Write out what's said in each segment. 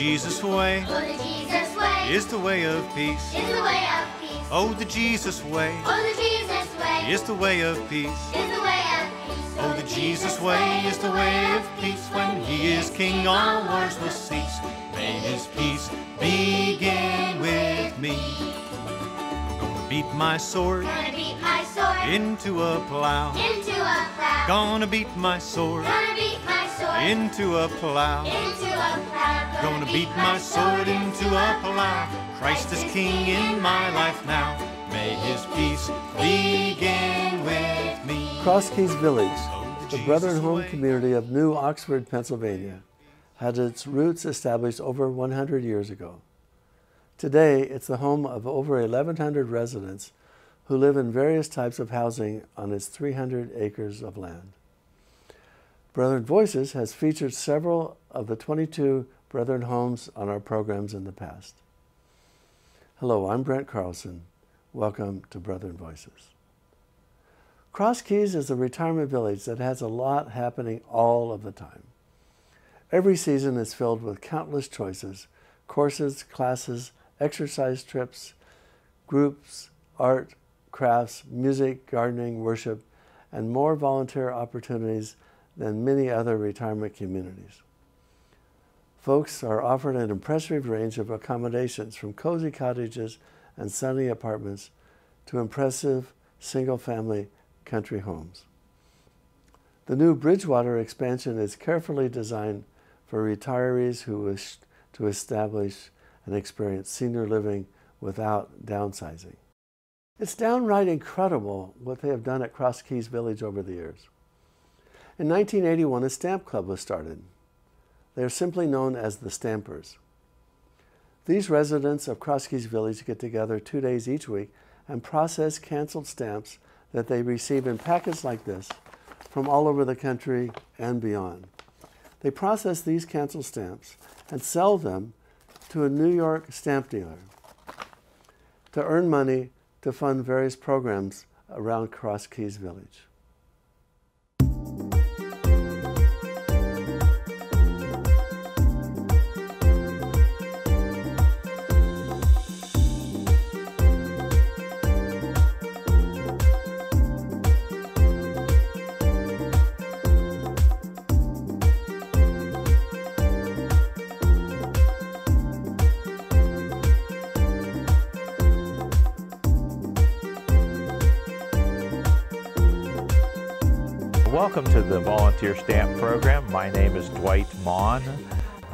Jesus way Oh, the Jesus way is the way of peace. is the way of peace. Oh, the Jesus way Oh, the Jesus way is the way of peace. is the way of peace. Oh, the Jesus way is the way of peace. When He is King, all wars will cease. May His peace begin with me. Gonna beat my sword Gonna beat my sword into a plow. into a plow. Gonna beat my sword Gonna beat my sword into a plow. into a plow. Gonna beat my sword into a plow. Christ is King in my life now. May His peace begin with me. Cross Keys Village, the Brethren Home community of New Oxford, Pennsylvania, had its roots established over 100 years ago. Today, it's the home of over 1,100 residents who live in various types of housing on its 300 acres of land. Brethren Voices has featured several of the 22 Brethren homes on our programs in the past. Hello, I'm Brent Carlson. Welcome to Brethren Voices. Cross Keys is a retirement village that has a lot happening all of the time. Every season is filled with countless choices courses, classes, exercise trips, groups, art, crafts, music, gardening, worship, and more volunteer opportunities than many other retirement communities. Folks are offered an impressive range of accommodations from cozy cottages and sunny apartments to impressive single family country homes. The new Bridgewater expansion is carefully designed for retirees who wish to establish and experience senior living without downsizing. It's downright incredible what they have done at Cross Keys Village over the years. In 1981, a stamp club was started. They are simply known as the Stampers. These residents of Cross Keys Village get together two days each week and process canceled stamps that they receive in packets like this from all over the country and beyond. They process these canceled stamps and sell them to a New York stamp dealer to earn money to fund various programs around Cross Keys Village. Welcome to the Volunteer Stamp Program. My name is Dwight Mon.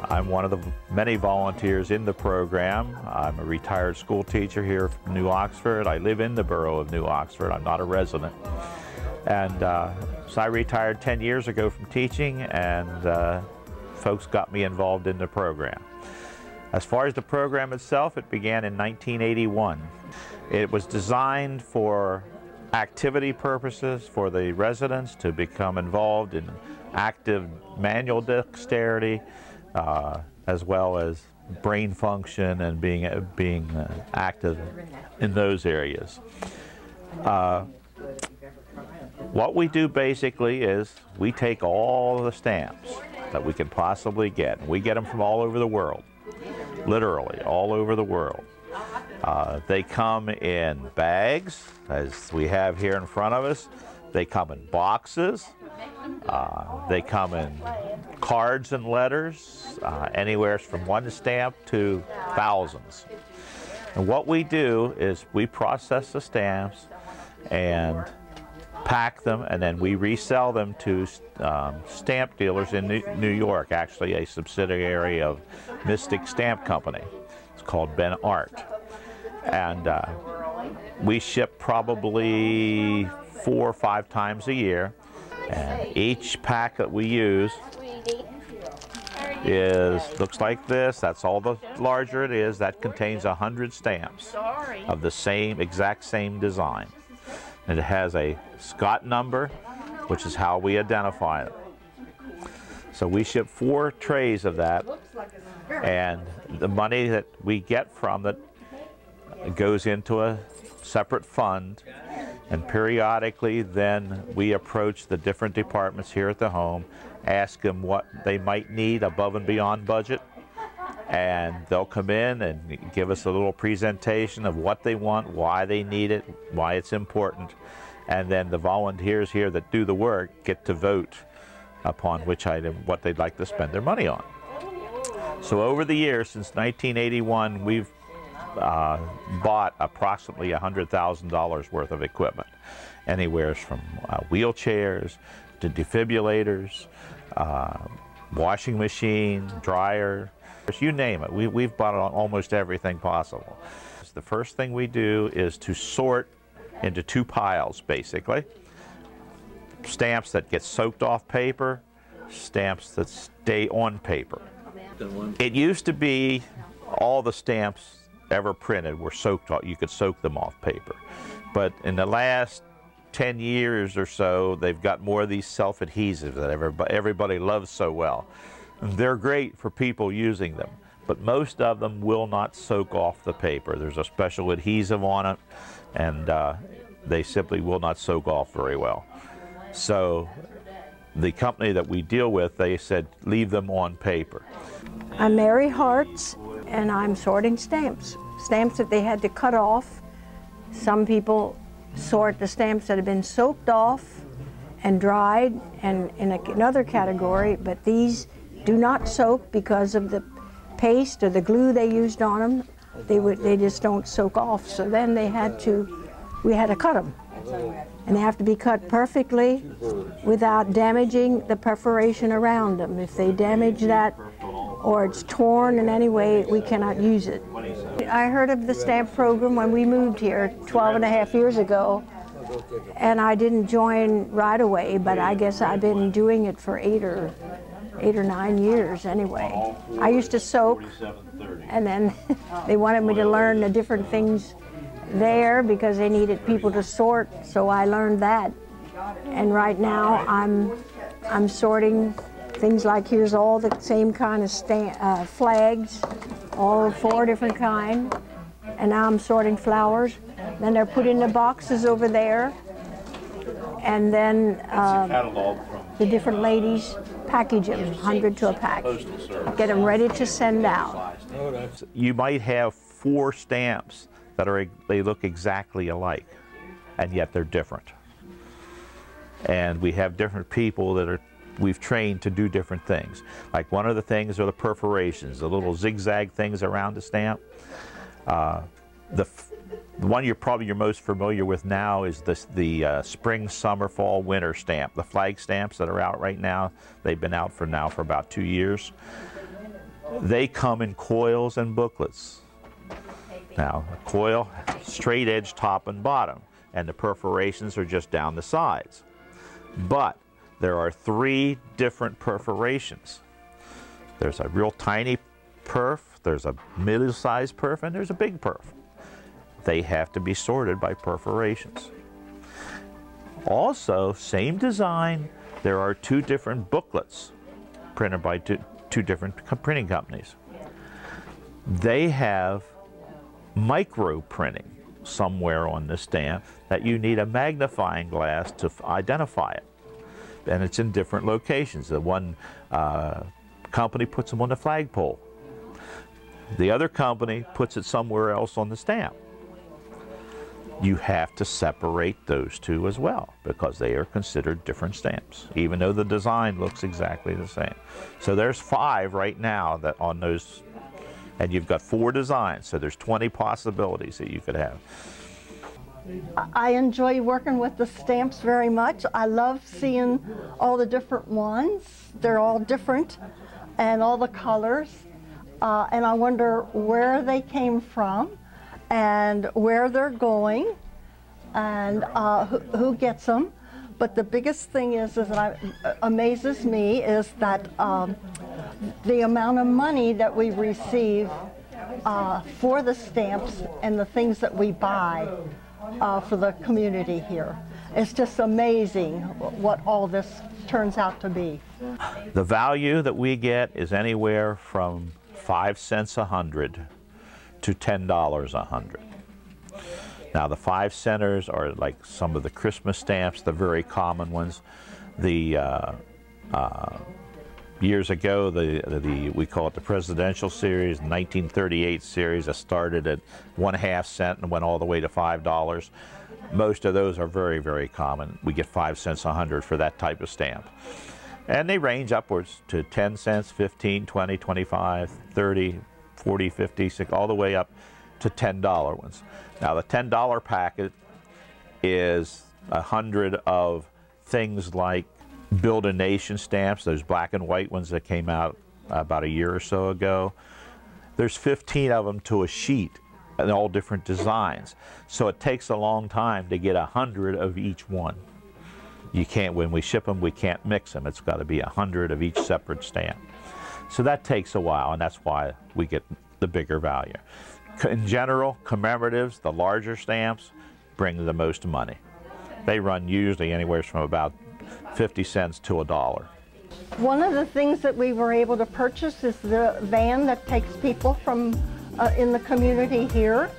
I'm one of the many volunteers in the program. I'm a retired school teacher here from New Oxford. I live in the borough of New Oxford. I'm not a resident. And uh, so I retired 10 years ago from teaching, and uh, folks got me involved in the program. As far as the program itself, it began in 1981. It was designed for activity purposes for the residents to become involved in active manual dexterity uh, as well as brain function and being, being uh, active in those areas. Uh, what we do basically is we take all the stamps that we can possibly get. And we get them from all over the world, literally all over the world. Uh, they come in bags, as we have here in front of us. They come in boxes. Uh, they come in cards and letters, uh, anywhere from one stamp to thousands. And what we do is we process the stamps and pack them, and then we resell them to um, stamp dealers in New, New York, actually a subsidiary of Mystic Stamp Company. It's called Ben Art and uh, we ship probably four or five times a year. And each pack that we use is looks like this. That's all the larger it is. That contains a hundred stamps of the same exact same design. And it has a Scott number, which is how we identify it. So we ship four trays of that, and the money that we get from it it goes into a separate fund, and periodically then we approach the different departments here at the home, ask them what they might need above and beyond budget, and they'll come in and give us a little presentation of what they want, why they need it, why it's important, and then the volunteers here that do the work get to vote upon which item, what they'd like to spend their money on. So over the years, since 1981, we've uh, bought approximately $100,000 worth of equipment, anywhere from uh, wheelchairs to defibrillators, uh, washing machine, dryer, you name it. We, we've bought almost everything possible. The first thing we do is to sort into two piles, basically. Stamps that get soaked off paper, stamps that stay on paper. It used to be all the stamps ever printed were soaked off. You could soak them off paper. But in the last 10 years or so, they've got more of these self-adhesives that everybody, everybody loves so well. They're great for people using them, but most of them will not soak off the paper. There's a special adhesive on it, and uh, they simply will not soak off very well. So the company that we deal with, they said, leave them on paper. I'm Mary Hartz, and I'm sorting stamps. Stamps that they had to cut off. Some people sort the stamps that have been soaked off and dried, and in a, another category, but these do not soak because of the paste or the glue they used on them. They, would, they just don't soak off. So then they had to, we had to cut them. And they have to be cut perfectly without damaging the perforation around them. If they damage that or it's torn in any way, we cannot use it. I heard of the stamp program when we moved here 12 and a half years ago, and I didn't join right away, but I guess I've been doing it for eight or eight or nine years anyway. I used to soak, and then they wanted me to learn the different things there because they needed people to sort, so I learned that. And right now I'm I'm sorting things like here's all the same kind of uh, flags, all four different kind, and now I'm sorting flowers. Then they're put in the boxes over there, and then uh, the different ladies package them, 100 to a pack, get them ready to send out. You might have four stamps that are they look exactly alike, and yet they're different. And we have different people that are we've trained to do different things. Like one of the things are the perforations, the little zigzag things around the stamp. Uh, the, the, one you're probably you're most familiar with now is this, the uh, spring, summer, fall, winter stamp. The flag stamps that are out right now, they've been out for now for about two years. They come in coils and booklets. Now, a coil, straight edge top and bottom, and the perforations are just down the sides. But there are three different perforations. There's a real tiny perf, there's a middle-sized perf, and there's a big perf. They have to be sorted by perforations. Also, same design, there are two different booklets printed by two, two different printing companies. They have micro printing somewhere on the stamp that you need a magnifying glass to identify it. And it's in different locations. The one uh, company puts them on the flagpole. The other company puts it somewhere else on the stamp. You have to separate those two as well because they are considered different stamps, even though the design looks exactly the same. So there's five right now that on those and you've got four designs, so there's 20 possibilities that you could have. I enjoy working with the stamps very much. I love seeing all the different ones. They're all different and all the colors. Uh, and I wonder where they came from and where they're going and uh, who, who, gets them. But the biggest thing is, is that I, amazes me is that um, the amount of money that we receive uh, for the stamps and the things that we buy uh, for the community here. It's just amazing what all this turns out to be. The value that we get is anywhere from five cents a hundred to ten dollars a hundred. Now the five centers are like some of the Christmas stamps, the very common ones. The uh, uh, years ago, the, the we call it the presidential series, 1938 series that started at one half cent and went all the way to five dollars. Most of those are very, very common. We get five cents a hundred for that type of stamp. And they range upwards to 10 cents, 15, 20, 25, 30, 40, 50, 60, all the way up to $10 ones. Now the $10 packet is a hundred of things like Build a Nation stamps, those black and white ones that came out uh, about a year or so ago. There's 15 of them to a sheet and all different designs. So it takes a long time to get a hundred of each one. You can't, when we ship them, we can't mix them. It's got to be a hundred of each separate stamp. So that takes a while, and that's why we get the bigger value. In general, commemoratives, the larger stamps, bring the most money. They run usually anywhere from about 50 cents to a dollar. One of the things that we were able to purchase is the van that takes people from uh, in the community here.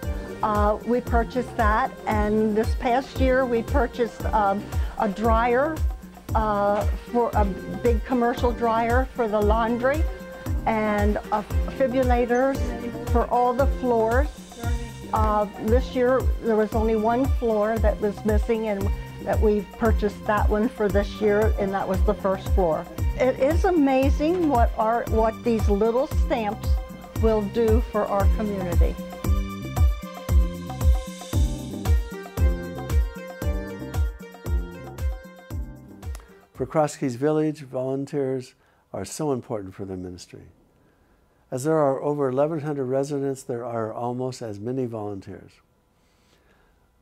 Uh, we purchased that, and this past year we purchased um, a dryer uh, for a big commercial dryer for the laundry, and fibrillators for all the floors. Uh, this year there was only one floor that was missing, and that we've purchased that one for this year, and that was the first floor. It is amazing what our what these little stamps will do for our community. For Cross Keys Village, volunteers are so important for the ministry. As there are over 1,100 residents, there are almost as many volunteers.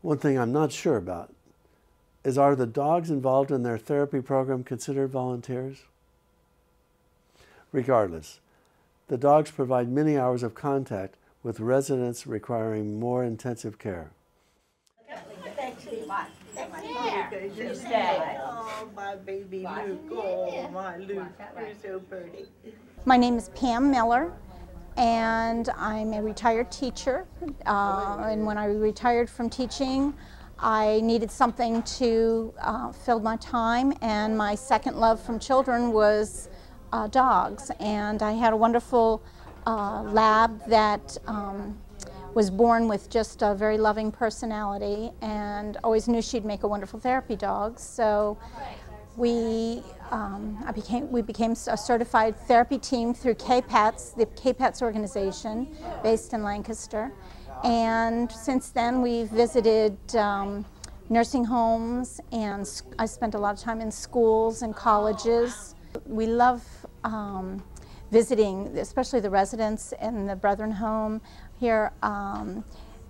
One thing I'm not sure about is are the dogs involved in their therapy program considered volunteers? Regardless, the dogs provide many hours of contact with residents requiring more intensive care. My name is Pam Miller, and I'm a retired teacher. Uh, and when I retired from teaching, I needed something to uh, fill my time, and my second love from children was uh, dogs. And I had a wonderful uh, lab that um, was born with just a very loving personality, and always knew she'd make a wonderful therapy dog. So we um, I became we became a certified therapy team through KPETS, the KPETS organization based in Lancaster. And since then, we've visited um, nursing homes, and I spent a lot of time in schools and colleges. We love um, visiting, especially the residents in the Brethren home here. Um,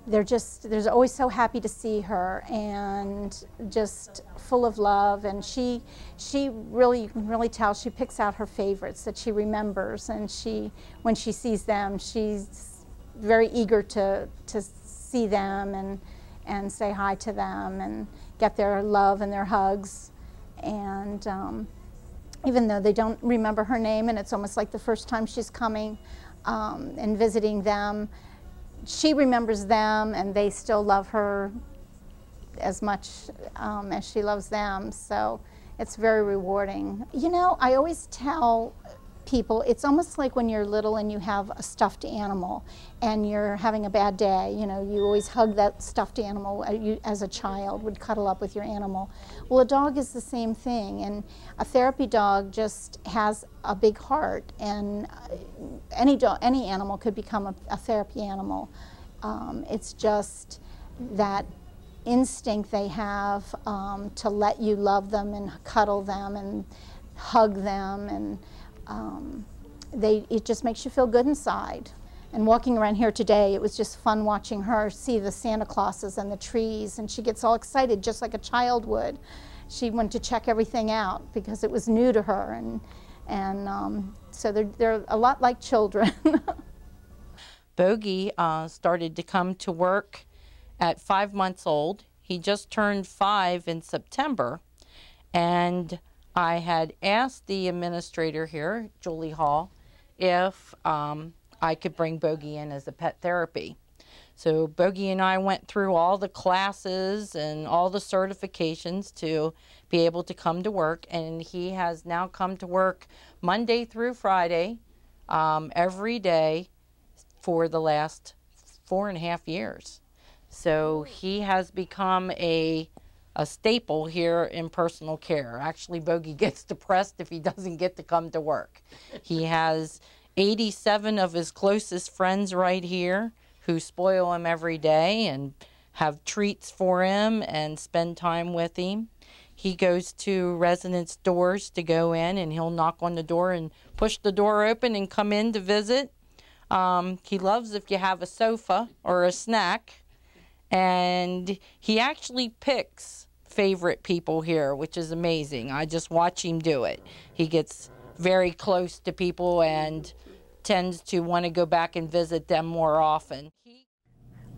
they're just, they're always so happy to see her and just full of love. And she, she really, you can really tell she picks out her favorites that she remembers. And she, when she sees them, she's very eager to, to see them and, and say hi to them and get their love and their hugs. And um, even though they don't remember her name and it's almost like the first time she's coming um, and visiting them, she remembers them and they still love her as much um, as she loves them. So it's very rewarding. You know, I always tell people, it's almost like when you're little and you have a stuffed animal and you're having a bad day. You know, you always hug that stuffed animal uh, you, as a child, would cuddle up with your animal. Well, a dog is the same thing, and a therapy dog just has a big heart, and uh, any dog, any animal could become a, a therapy animal. Um, it's just that instinct they have um, to let you love them and cuddle them and hug them and um, they, it just makes you feel good inside. And walking around here today, it was just fun watching her see the Santa Clauses and the trees, and she gets all excited just like a child would. She went to check everything out because it was new to her, and, and um, so they're, they're a lot like children. Bogey uh, started to come to work at five months old. He just turned five in September, and I had asked the administrator here, Julie Hall, if um, I could bring Bogey in as a pet therapy. So Bogey and I went through all the classes and all the certifications to be able to come to work. And he has now come to work Monday through Friday, um, every day for the last four and a half years. So he has become a a staple here in personal care. Actually, Bogey gets depressed if he doesn't get to come to work. He has 87 of his closest friends right here who spoil him every day and have treats for him and spend time with him. He goes to residents' doors to go in and he'll knock on the door and push the door open and come in to visit. Um, he loves if you have a sofa or a snack. And he actually picks favorite people here, which is amazing. I just watch him do it. He gets very close to people and tends to want to go back and visit them more often.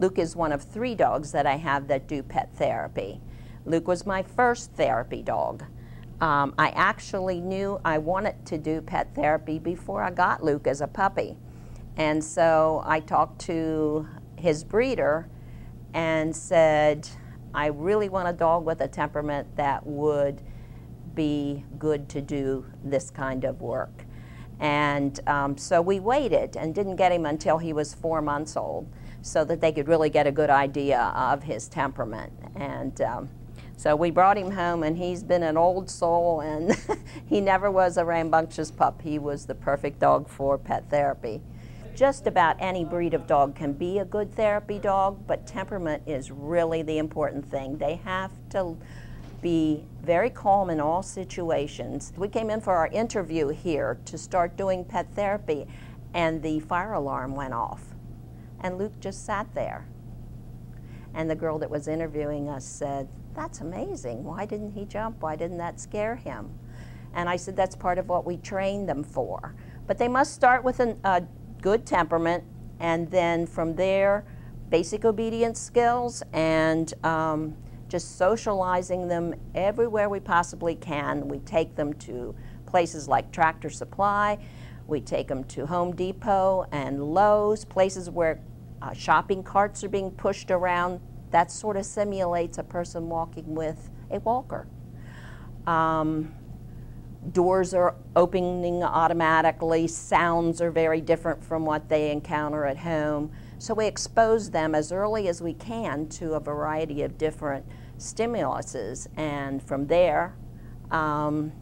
Luke is one of three dogs that I have that do pet therapy. Luke was my first therapy dog. Um, I actually knew I wanted to do pet therapy before I got Luke as a puppy. And so I talked to his breeder and said, I really want a dog with a temperament that would be good to do this kind of work. And um, so we waited and didn't get him until he was four months old so that they could really get a good idea of his temperament. And um, so we brought him home, and he's been an old soul, and he never was a rambunctious pup. He was the perfect dog for pet therapy. Just about any breed of dog can be a good therapy dog, but temperament is really the important thing. They have to be very calm in all situations. We came in for our interview here to start doing pet therapy, and the fire alarm went off. And Luke just sat there. And the girl that was interviewing us said, That's amazing. Why didn't he jump? Why didn't that scare him? And I said, That's part of what we train them for. But they must start with an, good temperament, and then from there, basic obedience skills and um, just socializing them everywhere we possibly can. We take them to places like Tractor Supply, we take them to Home Depot and Lowe's, places where uh, shopping carts are being pushed around. That sort of simulates a person walking with a walker. Um, doors are opening automatically, sounds are very different from what they encounter at home. So we expose them as early as we can to a variety of different stimuluses, and from there, um,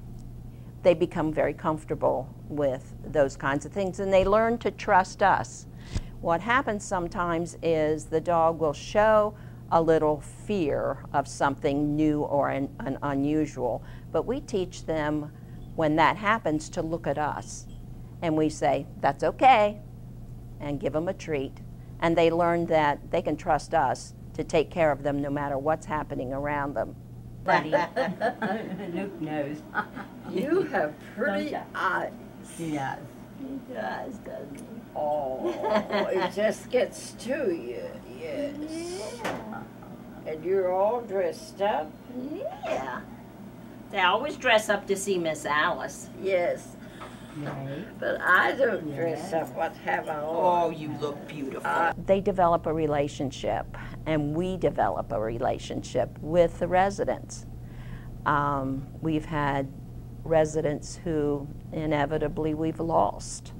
they become very comfortable with those kinds of things and they learn to trust us. What happens sometimes is the dog will show a little fear of something new or an, an unusual, but we teach them when that happens to look at us and we say, That's okay, and give them a treat. And they learn that they can trust us to take care of them no matter what's happening around them. Luke knows. You have pretty eyes. He does. He does, doesn't he? Oh, it just gets to you, yes. Yeah. And you're all dressed up? Yeah. They always dress up to see Miss Alice. Yes. Right. But I don't dress up. What have I on? Oh, you look beautiful. Uh, They develop a relationship, and we develop a relationship with the residents. Um, we've had residents who inevitably we've lost,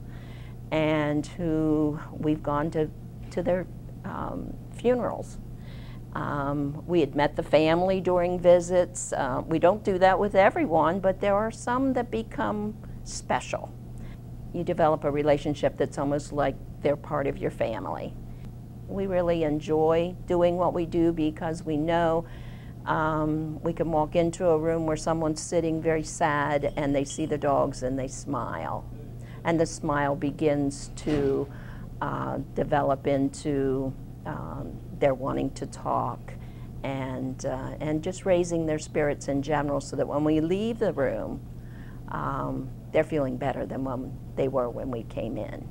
and who we've gone to, to their um, funerals. Um, we had met the family during visits. Uh, we don't do that with everyone, but there are some that become special. You develop a relationship that's almost like they're part of your family. We really enjoy doing what we do because we know um, we can walk into a room where someone's sitting very sad and they see the dogs and they smile. And the smile begins to uh, develop into um, their wanting to talk and, uh, and just raising their spirits in general so that when we leave the room, um, they're feeling better than when they were when we came in.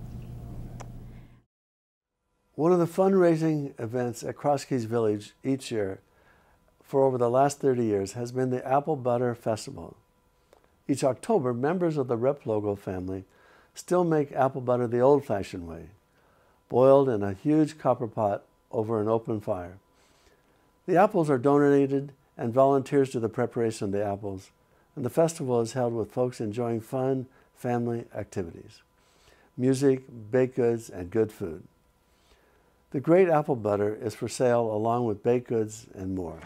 One of the fundraising events at Cross Keys Village each year for over the last 30 years has been the Apple Butter Festival. Each October, members of the Replogle family still make apple butter the old fashioned way, boiled in a huge copper pot over an open fire. The apples are donated and volunteers do the preparation of the apples, and the festival is held with folks enjoying fun family activities, music, baked goods, and good food. The great apple butter is for sale along with baked goods and more.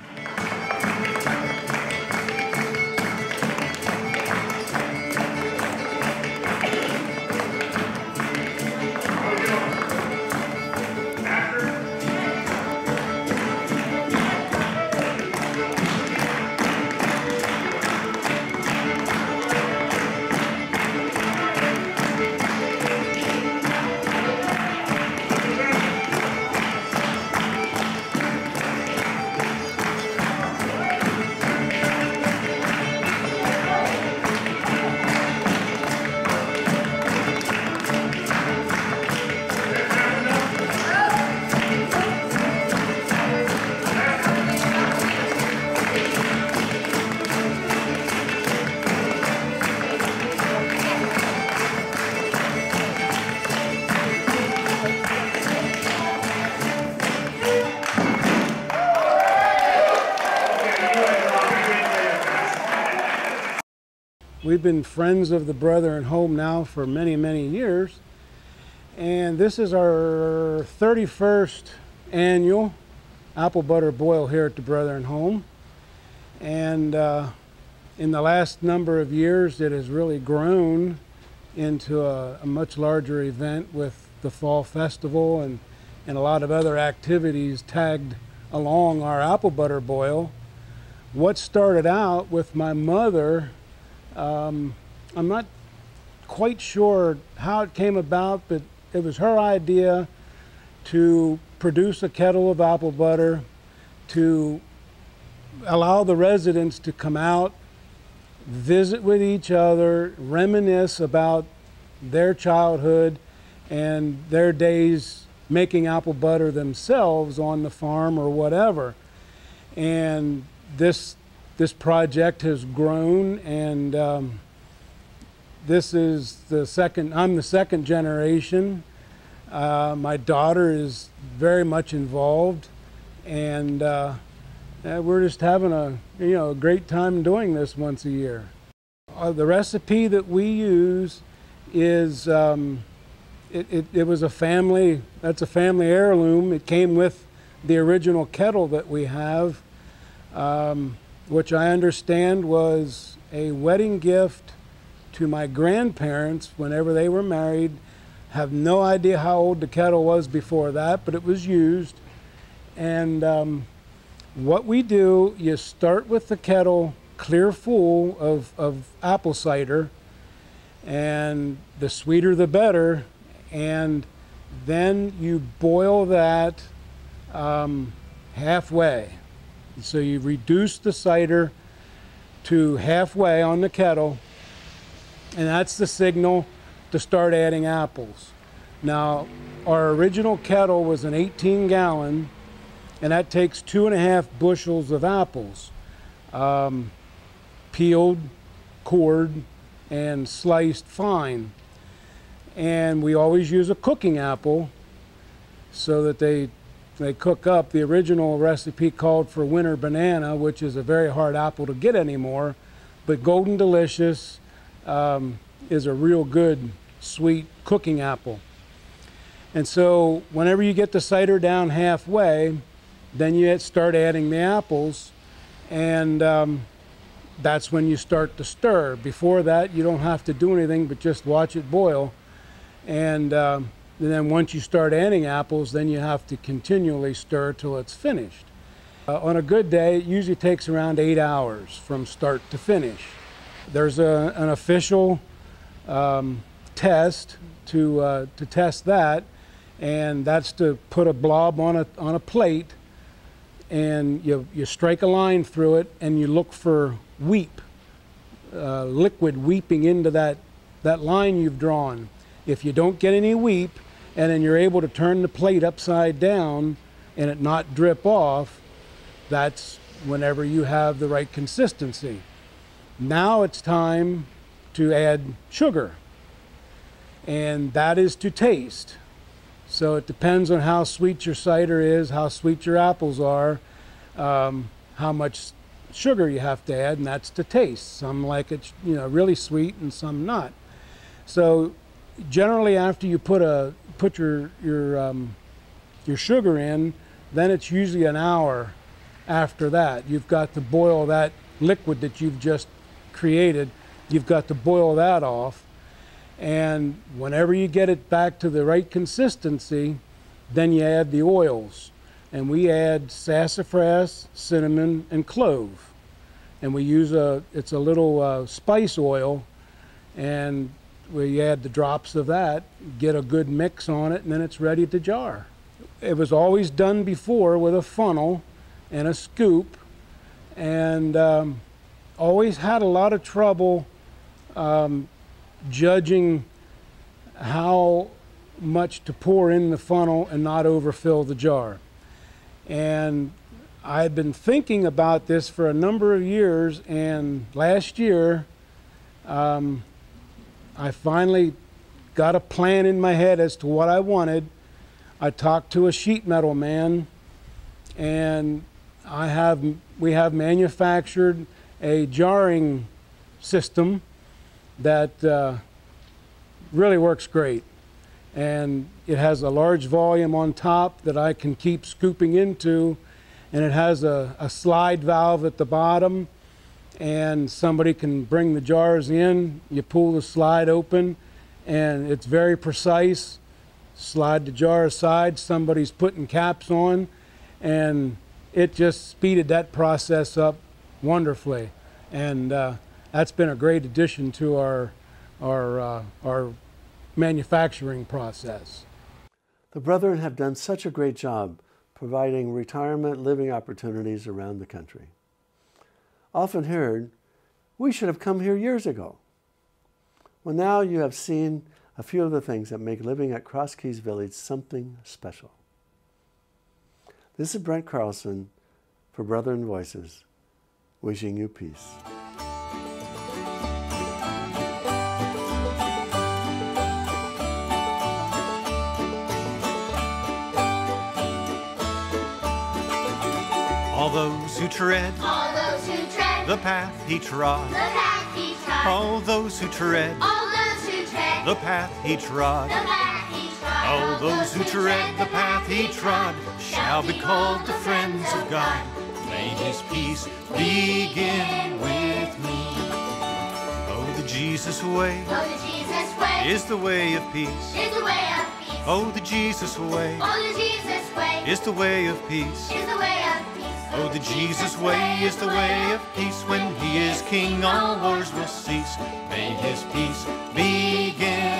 We've been friends of the Brethren Home now for many, many years. And this is our 31st annual apple butter boil here at the Brethren Home. And uh, in the last number of years, it has really grown into a, a much larger event with the Fall Festival and, and a lot of other activities tagged along our apple butter boil. What started out with my mother um, I'm not quite sure how it came about, but it was her idea to produce a kettle of apple butter, to allow the residents to come out, visit with each other, reminisce about their childhood and their days making apple butter themselves on the farm or whatever. And this this project has grown and um, this is the second i'm the second generation. Uh, my daughter is very much involved and uh, we're just having a you know a great time doing this once a year. Uh, the recipe that we use is um, it, it, it was a family that's a family heirloom. It came with the original kettle that we have. Um, which I understand was a wedding gift to my grandparents whenever they were married. Have no idea how old the kettle was before that, but it was used. And um, what we do, you start with the kettle clear full of, of apple cider, and the sweeter the better. And then you boil that um, halfway. So you reduce the cider to halfway on the kettle, and that's the signal to start adding apples. Now, our original kettle was an 18 gallon, and that takes two and a half bushels of apples, um, peeled, cored, and sliced fine. And we always use a cooking apple so that they they cook up. The original recipe called for winter banana, which is a very hard apple to get anymore, but Golden Delicious um, is a real good sweet cooking apple. And so whenever you get the cider down halfway, then you start adding the apples, and um, that's when you start to stir. Before that, you don't have to do anything but just watch it boil. And um, and then once you start adding apples, then you have to continually stir till it's finished. Uh, on a good day, it usually takes around eight hours from start to finish. There's a, an official um, test to, uh, to test that, and that's to put a blob on a, on a plate, and you, you strike a line through it, and you look for weep, uh, liquid weeping into that, that line you've drawn. If you don't get any weep, and then you're able to turn the plate upside down and it not drip off, that's whenever you have the right consistency. Now it's time to add sugar, and that is to taste. So it depends on how sweet your cider is, how sweet your apples are, um, how much sugar you have to add, and that's to taste. Some like it, you know, really sweet, and some not. So, generally, after you put a put your your um, your sugar in, then it's usually an hour after that. You've got to boil that liquid that you've just created. You've got to boil that off, and whenever you get it back to the right consistency, then you add the oils. And we add sassafras, cinnamon, and clove. And we use a, it's a little uh, spice oil, and we add the drops of that, get a good mix on it, and then it's ready to jar. It was always done before with a funnel and a scoop, and um, always had a lot of trouble um, judging how much to pour in the funnel and not overfill the jar. And I had been thinking about this for a number of years, and last year um, I finally got a plan in my head as to what I wanted. I talked to a sheet metal man, and I have we have manufactured a jarring system that uh, really works great. And it has a large volume on top that I can keep scooping into, and it has a, a slide valve at the bottom, and somebody can bring the jars in. You pull the slide open, and it's very precise. Slide the jar aside, somebody's putting caps on, and it just speeded that process up wonderfully. And uh, that's been a great addition to our, our, uh, our manufacturing process. The Brethren have done such a great job providing retirement living opportunities around the country. Often heard, we should have come here years ago. Well, now you have seen a few of the things that make living at Cross Keys Village something special. This is Brent Carlson for Brethren Voices, wishing you peace. All those who tread All those who tread the path he trod, the path he trod. all those who tread All those who tread the path he trod, the path he trod. all those who tread the path he trod shall be called the friends of God. May his peace begin with me. Oh, the Jesus way Oh, the Jesus way is the way of peace. is the way of peace. Oh, the Jesus way Oh, the Jesus way is the way of peace. is the way of peace. Oh, the Jesus way is the way of peace. When he is king, all wars will cease. May his peace begin